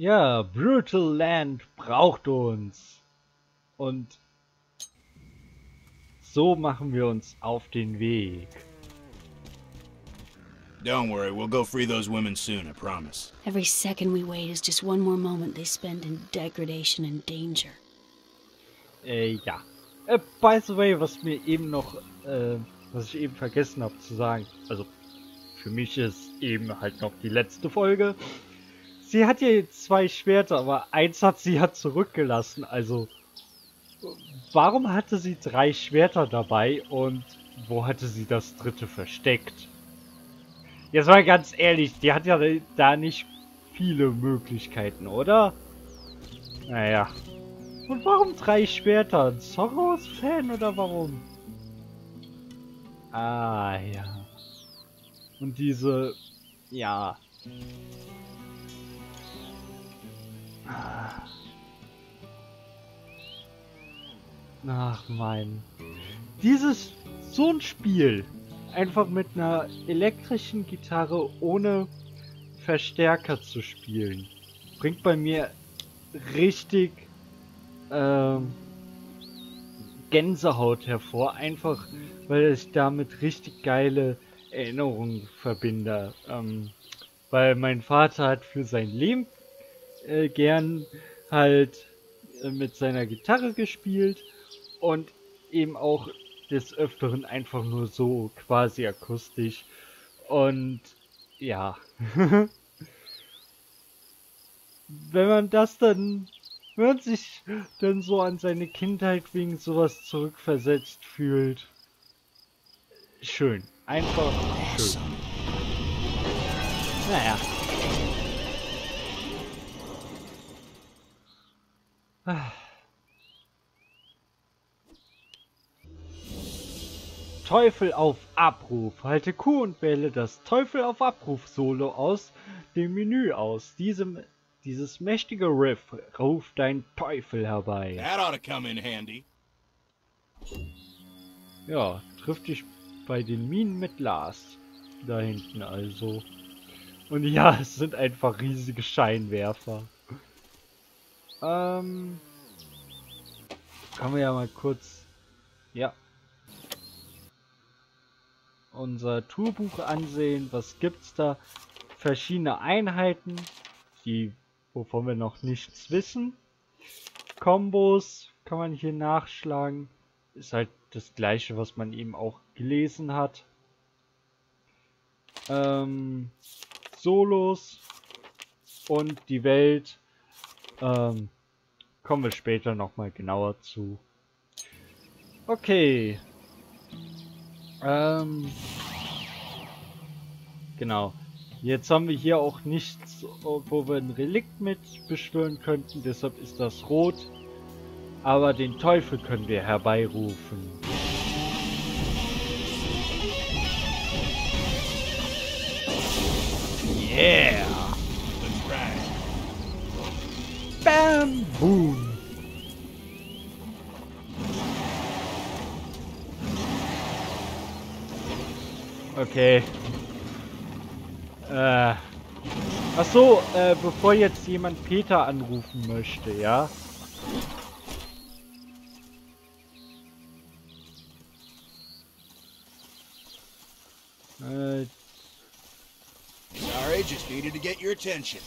Ja, Brutal Land braucht uns. Und so machen wir uns auf den Weg. Don't worry, we'll go free those women soon, I promise. Every second we wait is just one more moment they spend in degradation and danger. Äh, ja. Äh, by the way, was mir eben noch, äh, was ich eben vergessen habe zu sagen, also für mich ist eben halt noch die letzte Folge. Sie hat ja zwei Schwerter, aber eins hat sie ja zurückgelassen, also warum hatte sie drei Schwerter dabei und wo hatte sie das dritte versteckt? Jetzt mal ganz ehrlich, die hat ja da nicht viele Möglichkeiten, oder? Naja. Und warum drei Schwerter? Ein Soros-Fan oder warum? Ah, ja. Und diese... Ja. Ach, mein. Dieses... So ein Spiel einfach mit einer elektrischen Gitarre ohne Verstärker zu spielen. Bringt bei mir richtig ähm, Gänsehaut hervor, einfach weil ich damit richtig geile Erinnerungen verbinde. Ähm, weil mein Vater hat für sein Leben äh, gern halt äh, mit seiner Gitarre gespielt und eben auch des Öfteren einfach nur so quasi akustisch. Und ja. wenn man das dann, wenn man sich dann so an seine Kindheit wegen sowas zurückversetzt fühlt. Schön. Einfach schön. Naja. Teufel auf Abruf. Halte Q und wähle das Teufel auf Abruf Solo aus dem Menü aus. Diesem, dieses mächtige Riff ruft dein Teufel herbei. That ought to come in handy. Ja, trifft dich bei den Minen mit Lars. Da hinten also. Und ja, es sind einfach riesige Scheinwerfer. Ähm. Können wir ja mal kurz. Ja, unser Tourbuch ansehen. Was gibt's da? Verschiedene Einheiten, die wovon wir noch nichts wissen. Kombos kann man hier nachschlagen. Ist halt das gleiche, was man eben auch gelesen hat. Ähm, Solos und die Welt ähm, kommen wir später nochmal genauer zu. Okay, ähm, genau. Jetzt haben wir hier auch nichts, wo wir ein Relikt mit beschwören könnten, deshalb ist das rot. Aber den Teufel können wir herbeirufen. Yeah! Okay. Äh. Ach so, äh, bevor jetzt jemand Peter anrufen möchte, ja? Äh. Sorry, just needed to get your attention.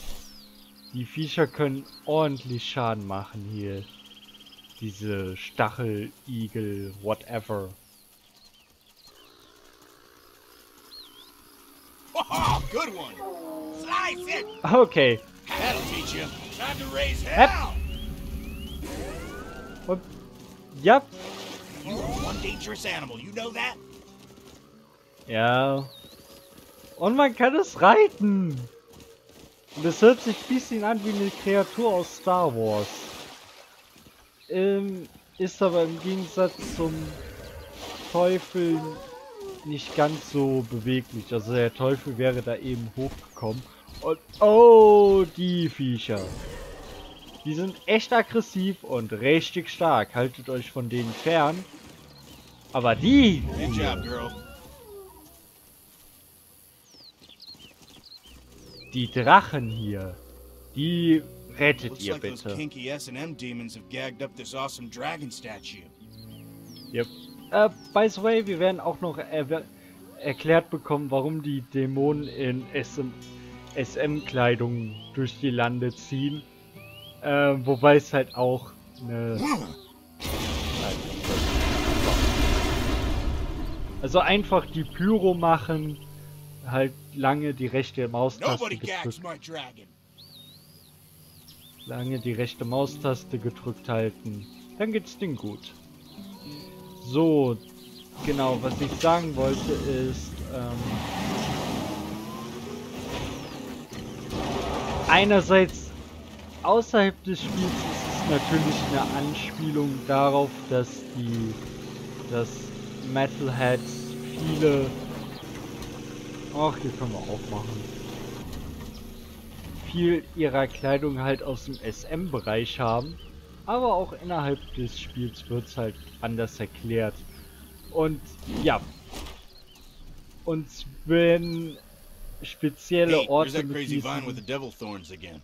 Die Viecher können ordentlich Schaden machen hier. Diese Stacheligel, whatever. Oh, good one. Slice it. Okay. That'll teach you. Time to raise hell. Und, ja. You are one dangerous animal. You know that? Ja. Und man kann es reiten. Und es hört sich ein bisschen an wie eine Kreatur aus Star Wars. Ähm, ist aber im Gegensatz zum Teufel nicht ganz so beweglich. Also der Teufel wäre da eben hochgekommen. Und oh, die Viecher. Die sind echt aggressiv und richtig stark. Haltet euch von denen fern. Aber die... Good job, girl. Die Drachen hier. Die rettet Looks ihr bitte. Yep. Äh, by the way, wir werden auch noch er erklärt bekommen, warum die Dämonen in SM SM-Kleidung durch die Lande ziehen. Äh, wobei es halt auch eine... Also einfach die Pyro machen, halt lange die rechte Maustaste gedrückt, lange die rechte Maustaste gedrückt halten. Dann geht's denen gut. So, genau, was ich sagen wollte ist, ähm, einerseits außerhalb des Spiels ist es natürlich eine Anspielung darauf, dass die, dass Metalheads viele, ach, hier können wir auch machen, viel ihrer Kleidung halt aus dem SM-Bereich haben, aber auch innerhalb des Spiels wird es halt anders erklärt. Und ja, uns werden spezielle Hey, Orte that mit diesen, devil thorns again.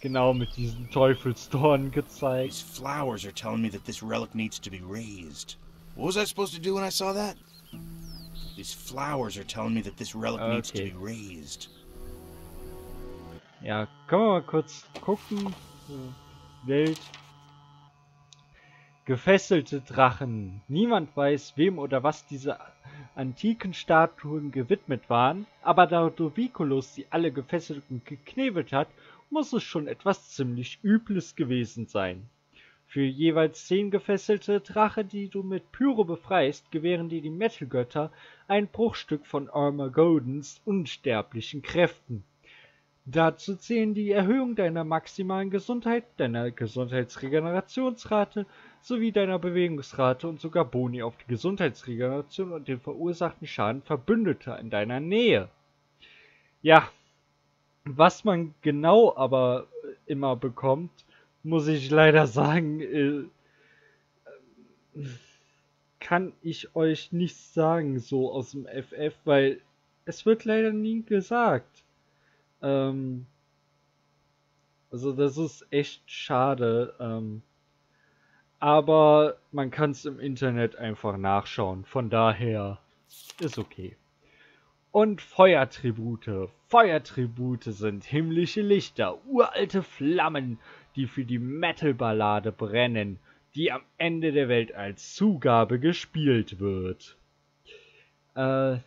genau mit diesen Teufelsdornen gezeigt. These flowers are telling me that this relic needs to be raised. What was I supposed to do when I saw that? These flowers are telling me that this relic needs to Okay. be raised. Ja, können wir mal kurz gucken. Welt. Gefesselte Drachen. Niemand weiß, wem oder was diese antiken Statuen gewidmet waren, aber da Doviculus sie alle gefesselt und geknebelt hat, muss es schon etwas ziemlich Übles gewesen sein. Für jeweils zehn gefesselte Drache, die du mit Pyro befreist, gewähren dir die Metal-Götter ein Bruchstück von Armageddons unsterblichen Kräften. Dazu zählen die Erhöhung deiner maximalen Gesundheit, deiner Gesundheitsregenerationsrate sowie deiner Bewegungsrate und sogar Boni auf die Gesundheitsregeneration und den verursachten Schaden Verbündeter in deiner Nähe. Ja, was man genau aber immer bekommt, muss ich leider sagen, äh, kann ich euch nicht sagen so aus dem FF, weil es wird leider nie gesagt. Ähm, also das ist echt schade. Ähm, aber man kann es im Internet einfach nachschauen. Von daher ist okay. Und Feuertribute. Feuertribute sind himmlische Lichter, uralte Flammen, die für die Metal-Ballade brennen, die am Ende der Welt als Zugabe gespielt wird. Äh,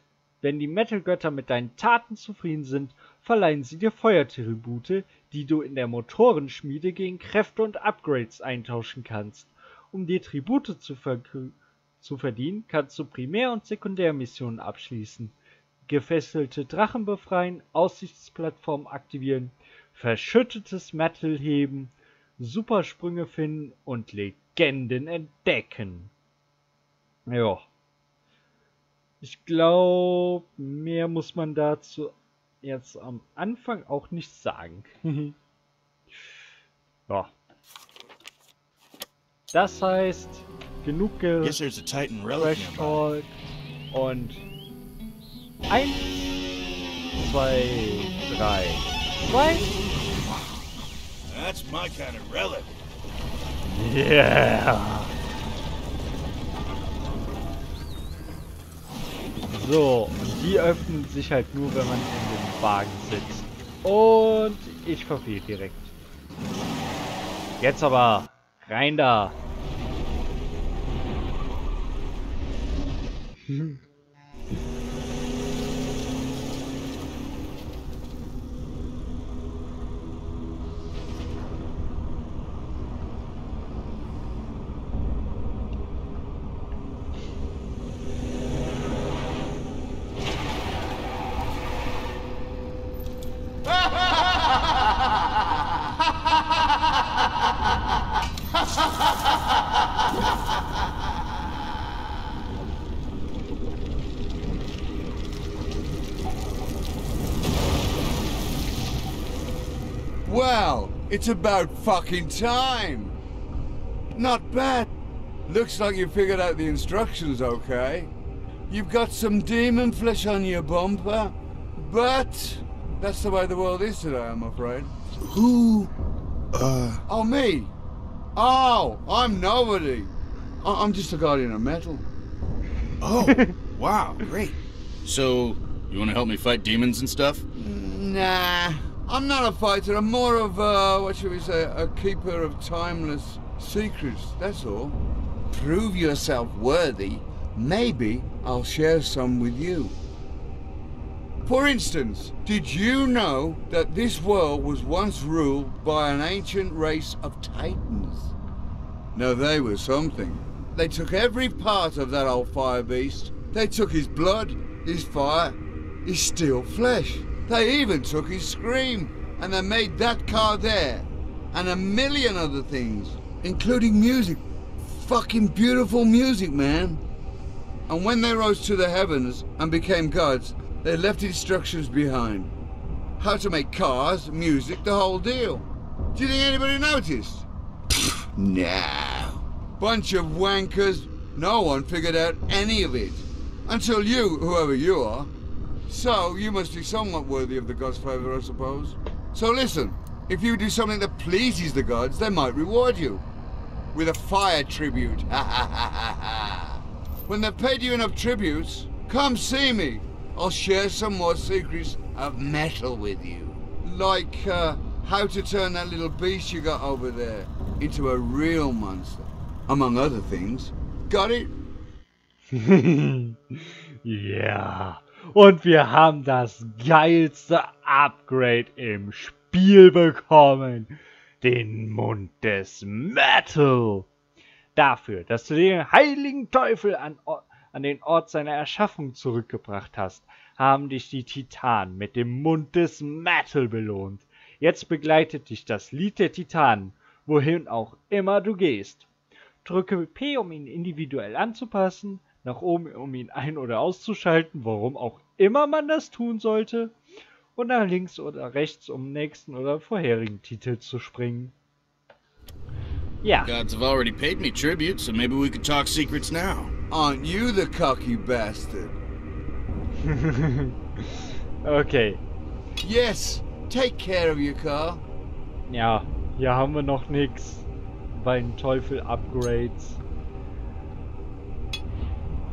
wenn die Metal-Götter mit deinen Taten zufrieden sind, verleihen sie dir Feuertribute, die du in der Motorenschmiede gegen Kräfte und Upgrades eintauschen kannst. Um dir Tribute zu, ver zu verdienen, kannst du Primär- und Sekundärmissionen abschließen, gefesselte Drachen befreien, Aussichtsplattformen aktivieren, verschüttetes Metal heben, Supersprünge finden und Legenden entdecken. Ja. Ich glaube, mehr muss man dazu jetzt am Anfang auch nicht sagen. ja. Das heißt, genug nearby. Talk und eins, zwei, drei, zwei. That's my kind of relic. Yeah. So, die öffnen sich halt nur, wenn man in dem Wagen sitzt. Und ich verfehl direkt. Jetzt aber rein da. Well, it's about fucking time. Not bad. Looks like you figured out the instructions okay. You've got some demon flesh on your bumper, but that's the way the world is today, I'm afraid. Who Uh, Oh, me? Oh, I'm nobody. I- I'm just a guardian of metal. oh, wow, great. So, you want to help me fight demons and stuff? Nah, I'm not a fighter. I'm more of a, what should we say, a keeper of timeless secrets, that's all. Prove yourself worthy. Maybe I'll share some with you. For instance, did you know that this world was once ruled by an ancient race of titans? Now they were something. They took every part of that old fire beast. They took his blood, his fire, his steel flesh. They even took his scream, and they made that car there, and a million other things, including music. Fucking beautiful music, man. And when they rose to the heavens and became gods, they left instructions behind. How to make cars, music, the whole deal. Do you think anybody noticed? nah. Bunch of wankers. No one figured out any of it. Until you, whoever you are. So, you must be somewhat worthy of the gods' favour, I suppose. So listen, if you do something that pleases the gods, they might reward you. With a fire tribute. When they've paid you enough tributes, come see me. I'll share some more secrets of metal with you. Like, uh, how to turn that little beast you got over there into a real monster. Among other things. Got it? ja. Und wir haben das geilste Upgrade im Spiel bekommen. Den Mund des Metal. Dafür, dass du den heiligen Teufel an, an den Ort seiner Erschaffung zurückgebracht hast, haben dich die Titanen mit dem Mund des Metal belohnt. Jetzt begleitet dich das Lied der Titanen, wohin auch immer du gehst. Drücke P, um ihn individuell anzupassen, nach oben, um ihn ein- oder auszuschalten, warum auch immer man das tun sollte, und nach links oder rechts, um nächsten oder vorherigen Titel zu springen. Ja, Gods have already paid me tribute, so maybe we could talk secrets now. Aren't you the cocky bastard? okay. Yes, take care of your car. Ja, hier haben wir noch nix bei den Teufel-Upgrades.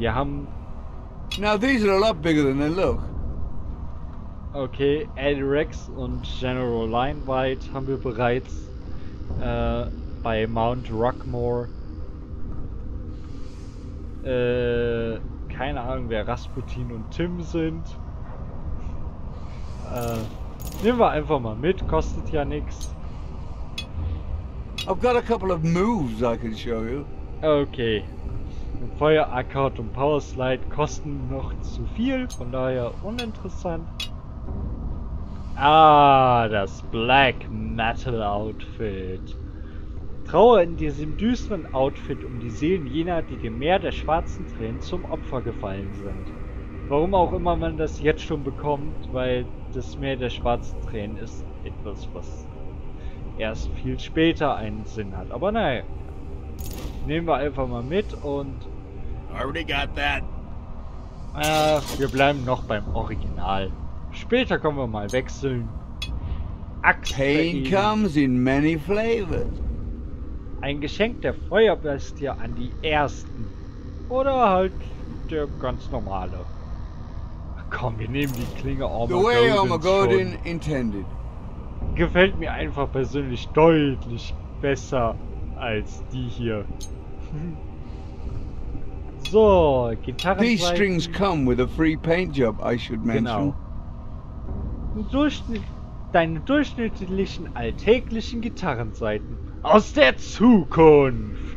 Wir haben, Now these are a lot bigger than they look. okay, Rex und General Linewhite haben wir bereits äh, bei Mount Rockmore. Äh, keine Ahnung, wer Rasputin und Tim sind. Äh, nehmen wir einfach mal mit, kostet ja nichts. I've got a couple of moves I can show you. Okay. Feuer, Akkord und Power Slide kosten noch zu viel, von daher uninteressant. Ah, das Black Metal Outfit. Trauer in diesem düsteren Outfit um die Seelen jener, die dem Meer der schwarzen Tränen zum Opfer gefallen sind. Warum auch immer man das jetzt schon bekommt, weil das Meer der schwarzen Tränen ist etwas, was erst viel später einen Sinn hat. Aber naja. Nehmen wir einfach mal mit und Already got that. äh, wir bleiben noch beim Original. Später können wir mal wechseln. Axt Pain comes in many flavors. Ein Geschenk der Feuerbestie an die Ersten. Oder halt der ganz normale. Komm, wir nehmen die Klinge The way Armageddon intended. schon. Gefällt mir einfach persönlich deutlich besser als die hier. So, Gitarren. These strings come with a free paint job, I should mention. Genau. Durchschnitt, deine durchschnittlichen alltäglichen Gitarrenseiten aus der Zukunft.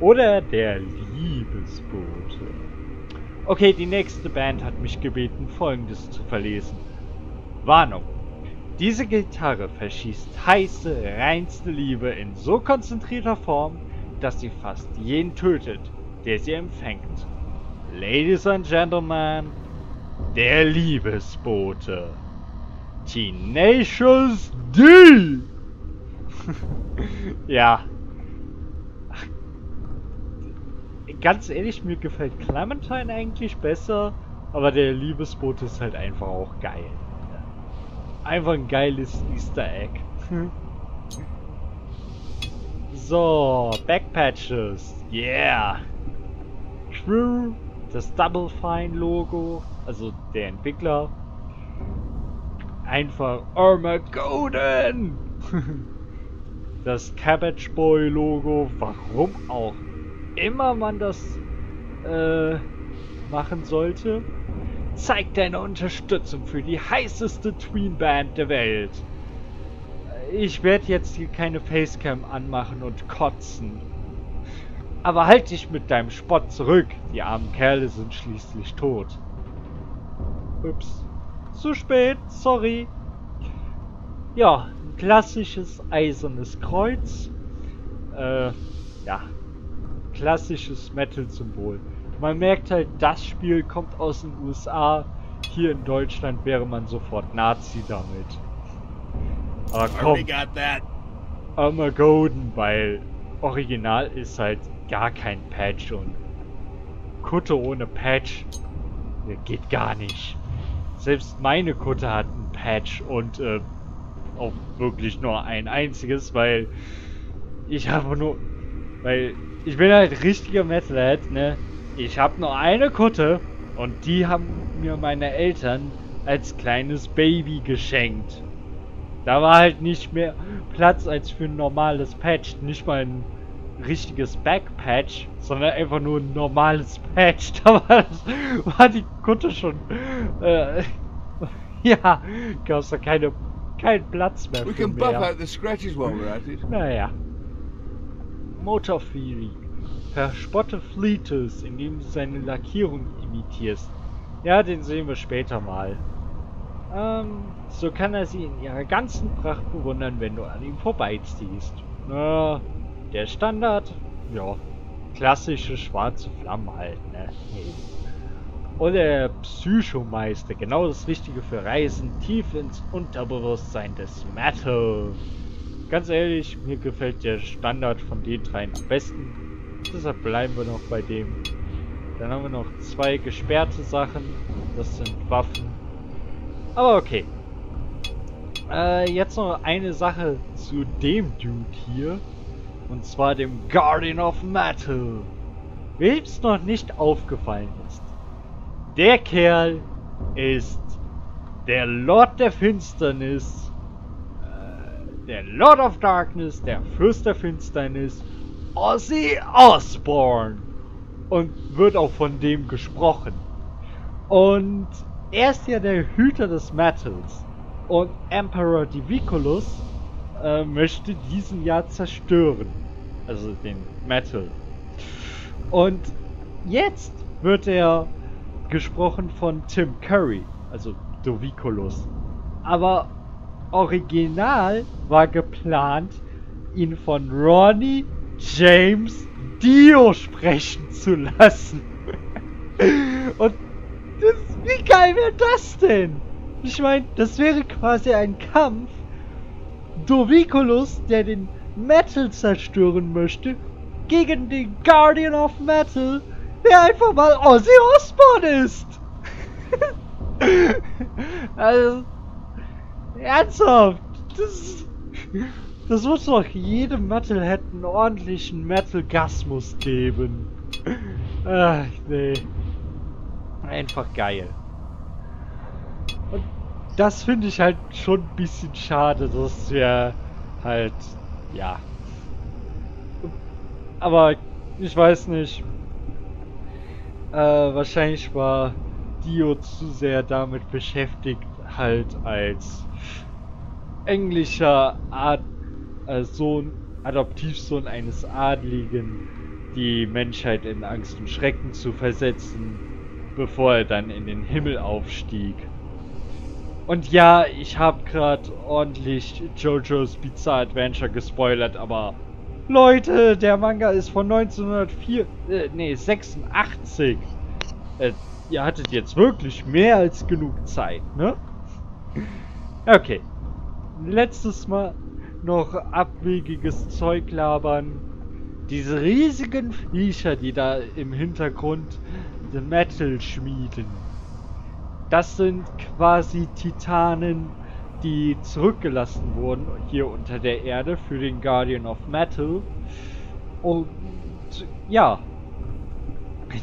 Oder der Liebesbote. Okay, die nächste Band hat mich gebeten, folgendes zu verlesen. Warnung. Diese Gitarre verschießt heiße, reinste Liebe in so konzentrierter Form, dass sie fast jeden tötet, der sie empfängt. Ladies and Gentlemen, der Liebesbote. Tenacious D! ja. Ganz ehrlich, mir gefällt Clementine eigentlich besser, aber der Liebesbote ist halt einfach auch geil. Einfach ein geiles Easter Egg. So, Backpatches. Yeah. True. Das Double Fine Logo. Also der Entwickler. Einfach Armageddon. Das Cabbage Boy Logo. Warum auch immer man das äh, machen sollte. Zeig deine Unterstützung für die heißeste Tween Band der Welt. Ich werde jetzt hier keine Facecam anmachen und kotzen. Aber halt dich mit deinem Spott zurück. Die armen Kerle sind schließlich tot. Ups. Zu spät, sorry. Ja, ein klassisches eisernes Kreuz. Äh, ja. Klassisches Metal-Symbol. Man merkt halt, das Spiel kommt aus den USA. Hier in Deutschland wäre man sofort Nazi damit. Aber komm, Armageddon, weil Original ist halt gar kein Patch und Kutte ohne Patch geht gar nicht. Selbst meine Kutte hat einen Patch und äh, auch wirklich nur ein einziges, weil ich habe nur, weil ich bin halt richtiger Metalhead, ne? Ich habe nur eine Kutte und die haben mir meine Eltern als kleines Baby geschenkt. Da war halt nicht mehr Platz als für ein normales Patch. Nicht mal ein richtiges Backpatch, sondern einfach nur ein normales Patch. Da war, das, war die Kutte schon. Äh, ja, gab es da keine, keinen Platz mehr. We für can buff mehr. out the scratches while we're at it. Naja. Motor Fury. Verspotte Fleetus, indem du seine Lackierung imitierst. Ja, den sehen wir später mal. Ähm, so kann er sie in ihrer ganzen Pracht bewundern, wenn du an ihm vorbeiziehst. Na, der Standard, ja, klassische schwarze Flammen halt, ne? Und der Psychomeister, genau das Richtige für Reisen tief ins Unterbewusstsein des Metal. Ganz ehrlich, mir gefällt der Standard von den dreien am besten. Deshalb bleiben wir noch bei dem. Dann haben wir noch zwei gesperrte Sachen. Das sind Waffen. Aber okay. Äh, jetzt noch eine Sache zu dem Dude hier. Und zwar dem Guardian of Metal. Wem es noch nicht aufgefallen ist. Der Kerl ist der Lord der Finsternis. Äh, der Lord of Darkness, der Fürst der Finsternis. Ozzy Osbourne. Und wird auch von dem gesprochen. Und er ist ja der Hüter des Metals. Und Emperor Diviculus äh, möchte diesen ja zerstören. Also den Metal. Und jetzt wird er gesprochen von Tim Curry, also Doviculus. Aber original war geplant, ihn von Ronnie James Dio sprechen zu lassen. Und das, wie geil wäre das denn? Ich meine, das wäre quasi ein Kampf. Doviculus, der den Metal zerstören möchte, gegen den Guardian of Metal, der einfach mal Ozzy Osbourne ist. also, ernsthaft, das, das muss doch jedem Metalhead einen ordentlichen Metal-Gasmus geben. Ach, nee. Einfach geil. Und das finde ich halt schon ein bisschen schade, dass wir halt, ja. Aber ich weiß nicht. Äh, wahrscheinlich war Dio zu sehr damit beschäftigt, halt als englischer Ad äh, Sohn, Adoptivsohn eines Adligen, die Menschheit in Angst und Schrecken zu versetzen, bevor er dann in den Himmel aufstieg. Und ja, ich habe gerade ordentlich JoJo's Bizarre Adventure gespoilert, aber Leute, der Manga ist von 1904, äh, nee, 86. Äh, ihr hattet jetzt wirklich mehr als genug Zeit, ne? Okay. Letztes Mal noch abwegiges Zeug labern. Diese riesigen Viecher, die da im Hintergrund The Metal schmieden. Das sind quasi Titanen, die zurückgelassen wurden hier unter der Erde für den Guardian of Metal. Und ja,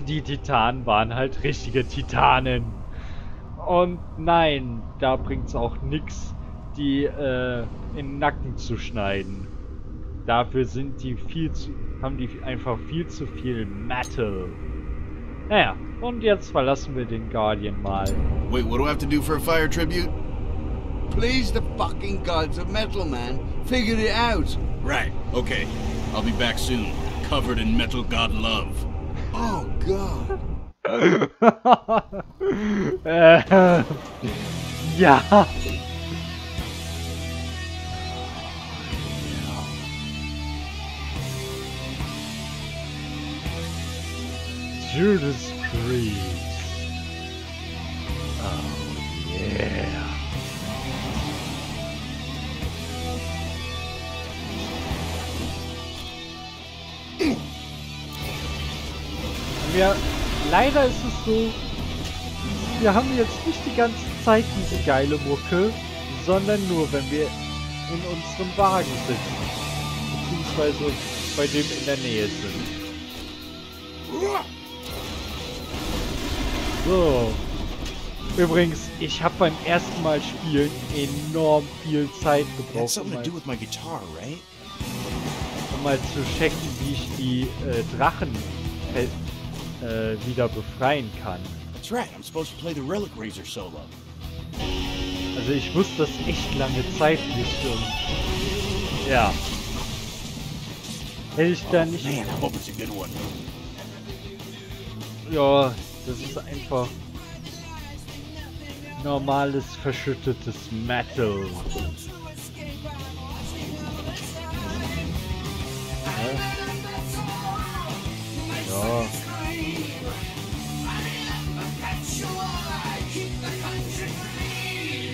die Titanen waren halt richtige Titanen. Und nein, da bringt's auch nix, die äh, in den Nacken zu schneiden. Dafür sind die viel zu, haben die einfach viel zu viel Metal. Naja, und jetzt verlassen wir den Guardian mal. Wait, what do I have to do for a fire tribute? Please the fucking gods of metal, man. Figured it out. Right, okay. I'll be back soon, covered in metal god love. Oh, God. äh, ja. Judas Priest. Oh yeah. Wir, leider ist es so, wir haben jetzt nicht die ganze Zeit diese geile Mucke, sondern nur, wenn wir in unserem Wagen sitzen. Beziehungsweise bei dem in der Nähe sind. So. Übrigens, ich habe beim ersten Mal spielen enorm viel Zeit gebraucht, um mal, guitar, right? um mal zu checken, wie ich die äh, Drachen äh, wieder befreien kann. That's right, I'm supposed to play the Relic Razor solo. Also ich wusste das echt lange Zeit nicht und ja. Hätte ich da nicht. Man, I hope it's a good one. Ja, das ist einfach normales verschüttetes Metal. Ja.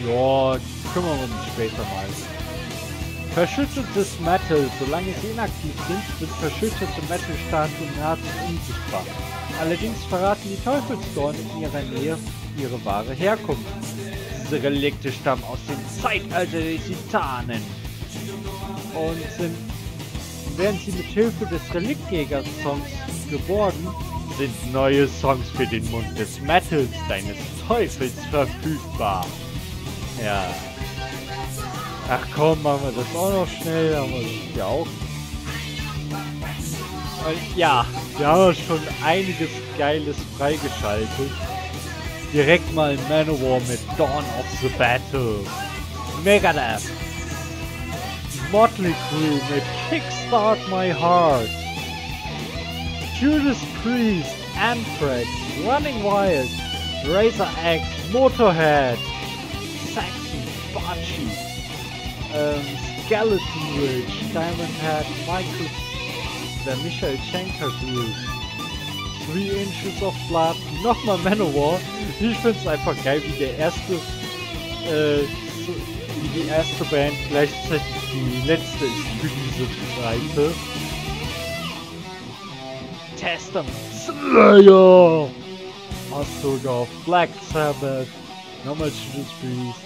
ja. Kümmern wir uns später mal. Verschüttetes Metal. Solange sie inaktiv sind, sind verschüttete Metal-Statuen nahezu unsichtbar. Allerdings verraten die Teufelsdorn in ihrer Nähe ihre wahre Herkunft. Diese Relikte stammen aus dem Zeitalter der Titanen und sind, werden sie mit Hilfe des Reliktjäger-Songs geborgen, sind neue Songs für den Mund des Metals deines Teufels verfügbar. Ja. Ach komm, machen wir das auch noch schnell, haben wir das ja auch. Und ja, wir haben schon einiges Geiles freigeschaltet. Direkt mal Manowar mit Dawn of the Battle. Megadeth. Motley Crue mit Kickstart My Heart. Judas Priest, Anthrax, Running Wild, Razor X, Motorhead, Saxon, Bocce, ähm, Skeleton Ridge, Diamond Head, Michael, der Michael Schenker Group, Three Inches of Blood, nochmal Manowar. Ich find's einfach geil, wie der erste, äh, wie die erste Band gleichzeitig die letzte ist für diese Seite. Testament, Slayer, Astrodorf, Black Sabbath, nochmal Judas Priest,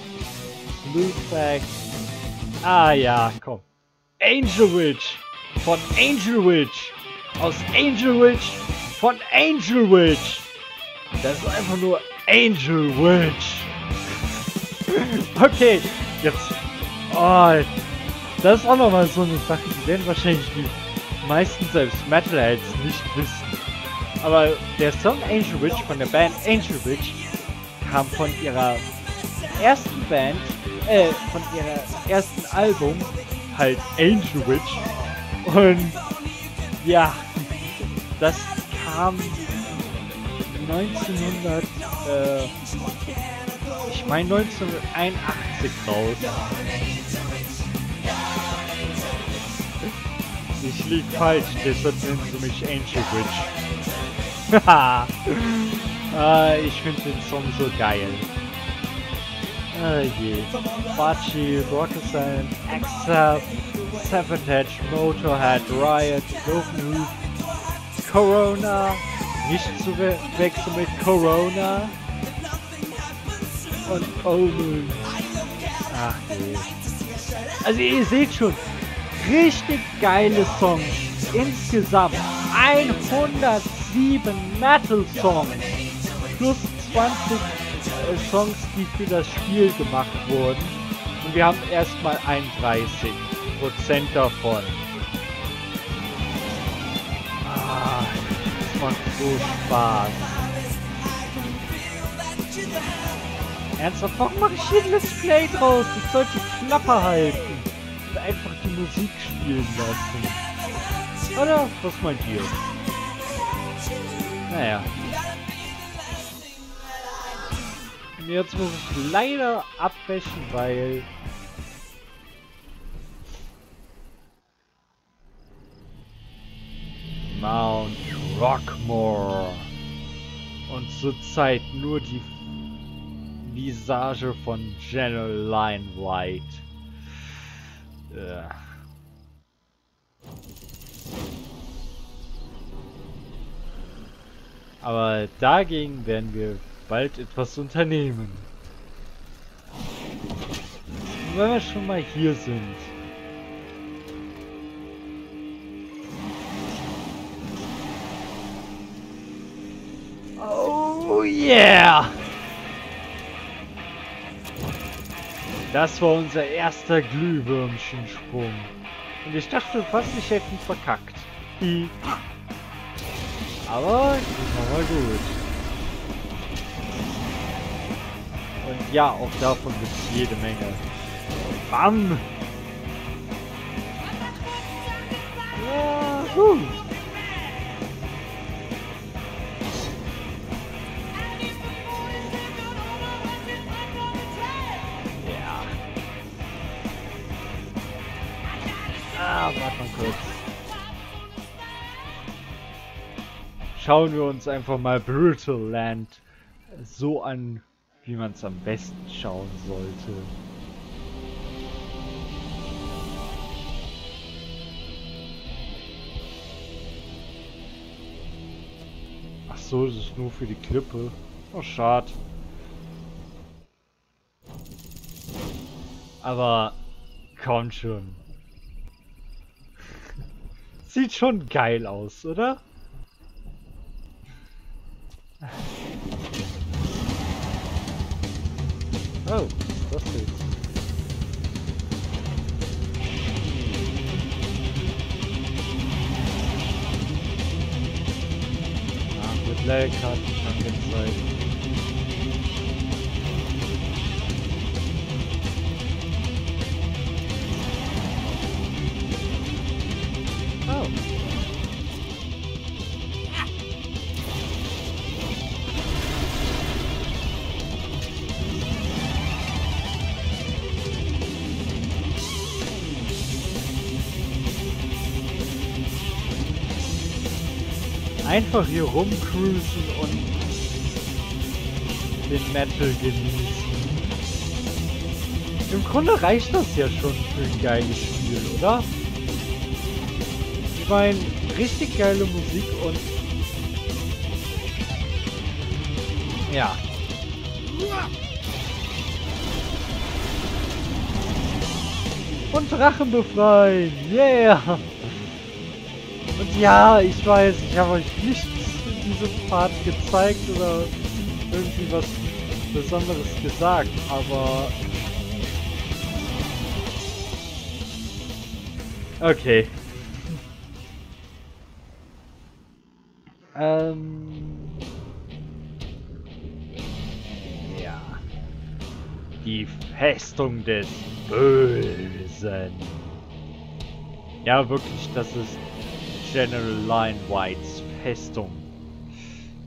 Smoothback, Ah ja, komm. Angel Witch von Angel Witch aus Angel Witch von Angel Witch. Das ist einfach nur Angel Witch. okay, jetzt. Oh, das ist auch nochmal so eine Sache, die werden wahrscheinlich die meisten selbst Metalheads nicht wissen. Aber der Song Angel Witch von der Band Angel Witch kam von ihrer ersten Band, äh, von ihrer ersten Album, halt Angel Witch. Und ja, das kam 1900, äh, ich meine 1981 raus. Ich lieg falsch, deshalb nennen sie mich Angel Witch. Ah, ich finde den Song so geil. Ah je. Bachi, Rockasand, Accept, Savatage, Motorhead, Riot, Broken Roof, Corona, nicht zu we- wechseln mit Corona und Omen. Ach Also ihr seht schon, richtig geile Songs. Insgesamt 107 Metal-Songs plus 20 äh, Songs, die für das Spiel gemacht wurden. Und wir haben erstmal 31 Prozent davon. Ah, das macht so Spaß. Ernsthaft, warum mache ich hier ein Let's Play draus? Ich sollte die Klappe halten und einfach die Musik spielen lassen. Oder? Was meint ihr? Naja. Jetzt muss ich leider abbrechen, weil... Mount Rockmore. Und zurzeit nur die Visage von General Line White. Ja. Aber dagegen werden wir bald etwas unternehmen. Wenn wir schon mal hier sind. Yeah! Das war unser erster Glühwürmchensprung. Und ich dachte fast, ich hätte ihn verkackt. Hm. Aber das war gut. Und ja, auch davon gibt es jede Menge. Bam! Ja, huh. Schauen wir uns einfach mal Brutal Land so an, wie man es am besten schauen sollte. Ach so, das ist nur für die Klippe. Oh, schade. Aber komm schon. Sieht schon geil aus, oder? Oh, was ist das jetzt? Ah, mit Leihkarten angezeigt. Oh. Einfach hier rumcruisen und den Metal genießen. Im Grunde reicht das ja schon für ein geiles Spiel, oder? Ich meine, richtig geile Musik und... Ja. Und Drachen befreien! Yeah! Ja, ich weiß, ich habe euch nichts in diesem Part gezeigt oder irgendwie was Besonderes gesagt, aber... Okay. Ähm... Ja. Die Festung des Bösen. Ja, wirklich, das ist General Line Whites Festung,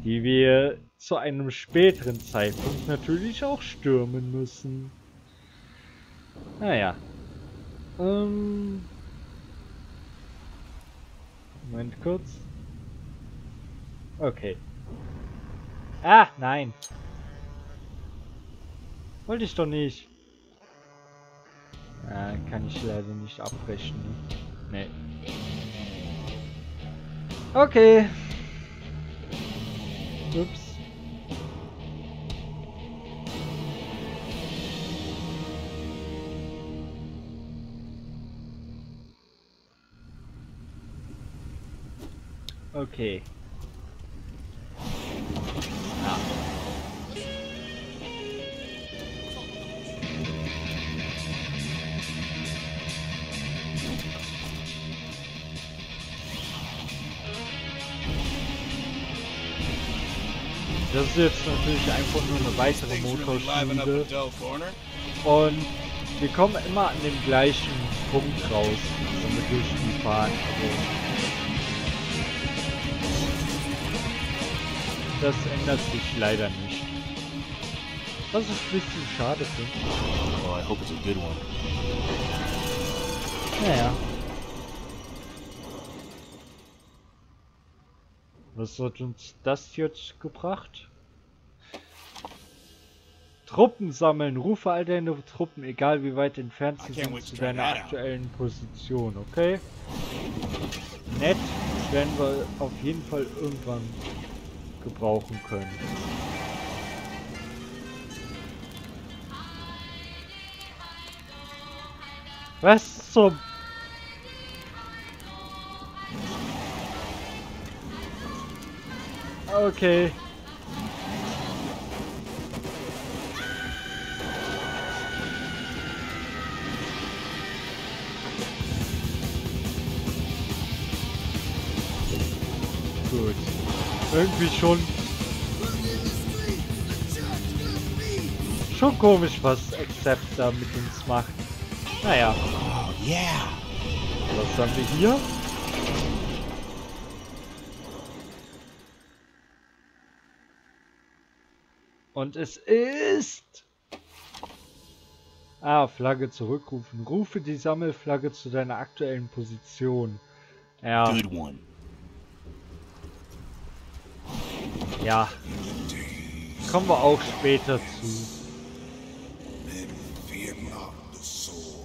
die wir zu einem späteren Zeitpunkt natürlich auch stürmen müssen. Naja. Ähm. Moment kurz. Okay. Ah, nein. Wollte ich doch nicht. Ah, kann ich leider nicht abbrechen. Nee. Okay. Oops. Okay. Ist jetzt natürlich einfach nur eine weitere Forner. Und wir kommen immer an dem gleichen Punkt raus, wenn wir durch die fahren. Also das ändert sich leider nicht. Was ich ein bisschen schade finde. Well, I hope it's a good one. Naja. Was hat uns das jetzt gebracht? Truppen sammeln. Rufe all deine Truppen, egal wie weit entfernt sie sind, zu deiner aktuellen Position, okay? Nett werden wir auf jeden Fall irgendwann gebrauchen können. Was zum... Okay. Irgendwie schon... Schon komisch, was Accept da mit uns macht. Naja, Oh, yeah. was haben wir hier? Und es ist... Ah, Flagge zurückrufen. Rufe die Sammelflagge zu deiner aktuellen Position. Ja, Good one. Ja. Kommen wir auch später zu.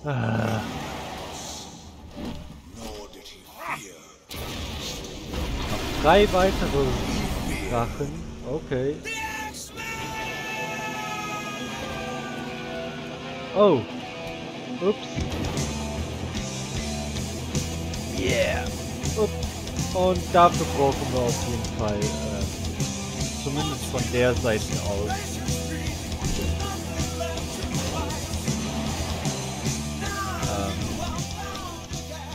Ah, noch drei weitere Drachen. Okay. Oh. Ups. Yeah. Upp. Und dafür brauchen wir auf jeden Fall, äh, zumindest von der Seite aus. Ähm,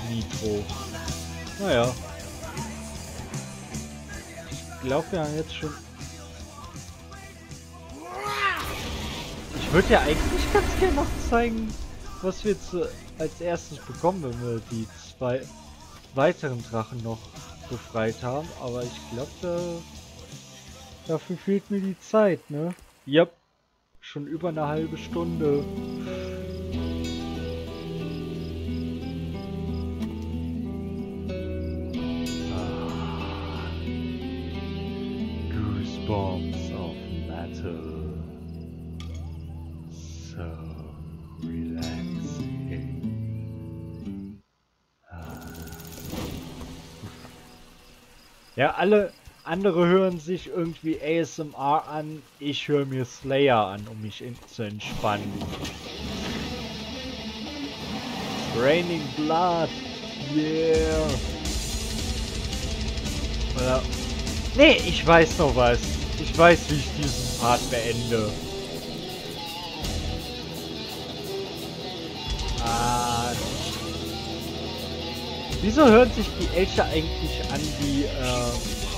Nitro. Naja. Ich glaube, wir haben jetzt schon... Ich würde ja eigentlich ganz gerne noch zeigen, was wir zu, als erstes bekommen, wenn wir die zwei weiteren Drachen noch befreit haben. Aber ich glaube, da, dafür fehlt mir die Zeit, ne? Yep. Schon über eine halbe Stunde. Ah. Goosebumps of metal. So relaxing. Ah. Ja, alle andere hören sich irgendwie ASMR an. Ich höre mir Slayer an, um mich zu entspannen. Raining Blood. Yeah. Oder Nee, ich weiß noch was. Ich weiß, wie ich diesen Part beende. Ah. Wieso hören sich die Elche eigentlich an wie, äh,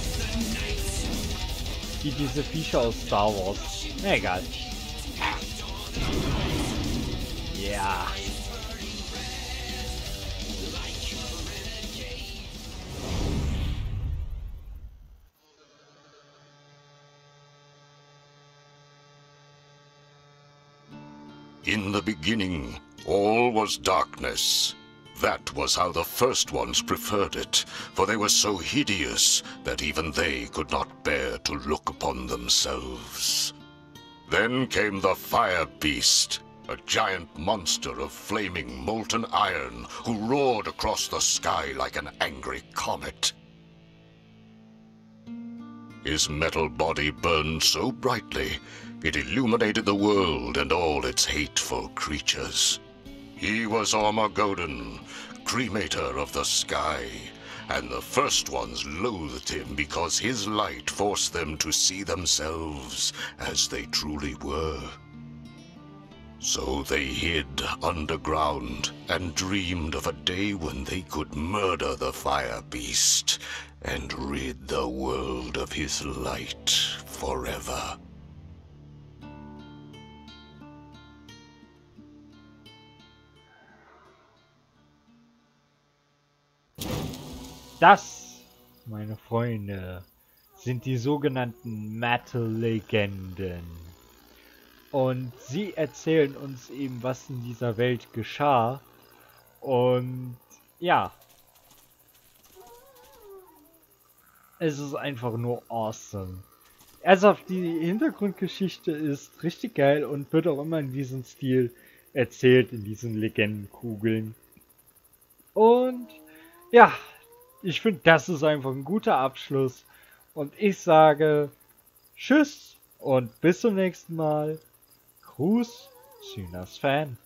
wie diese Viecher aus Star Wars? Na egal. Ja. In the beginning, all was darkness. That was how the first ones preferred it, for they were so hideous that even they could not bear to look upon themselves. Then came the Fire Beast, a giant monster of flaming molten iron who roared across the sky like an angry comet. His metal body burned so brightly, it illuminated the world and all its hateful creatures. He was Armageddon, cremator of the sky, and the first ones loathed him because his light forced them to see themselves as they truly were. So they hid underground and dreamed of a day when they could murder the fire beast and rid the world of his light forever. Das, meine Freunde, sind die sogenannten Metal-Legenden. Und sie erzählen uns eben, was in dieser Welt geschah. Und ja. Es ist einfach nur awesome. Also die Hintergrundgeschichte ist richtig geil und wird auch immer in diesem Stil erzählt, in diesen Legendenkugeln. Und ja, ich finde, das ist einfach ein guter Abschluss. Und ich sage Tschüss und bis zum nächsten Mal. Gruß, Synas Fan.